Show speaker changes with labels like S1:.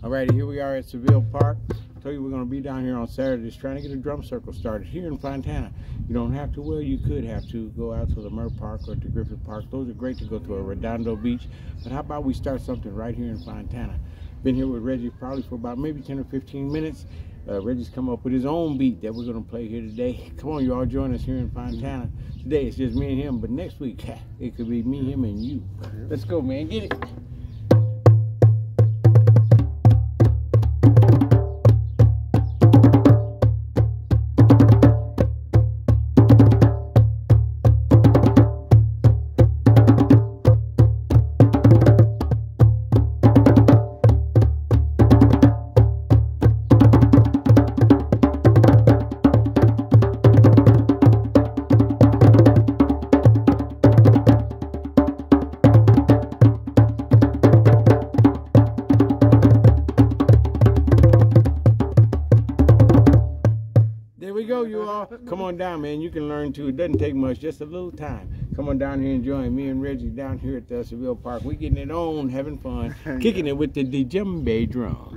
S1: All righty, here we are at Seville Park. I told you we're going to be down here on Saturday just trying to get a drum circle started here in Fontana. You don't have to, well, you could have to go out to the Leimert Park or to Griffith Park. Those are great to go to a Redondo Beach. But how about we start something right here in Fontana? Been here with Reggie probably for about maybe 10 or 15 minutes. Uh, Reggie's come up with his own beat that we're going to play here today. Come on, you all join us here in Fontana. Today it's just me and him, but next week it could be me, him, and you. Let's go, man. Get it. There we go, you all. Come on down, man. You can learn too. It doesn't take much, just a little time. Come on down here and join me and Reggie down here at the Seville Park. We getting it on, having fun, kicking it with the djembe drum.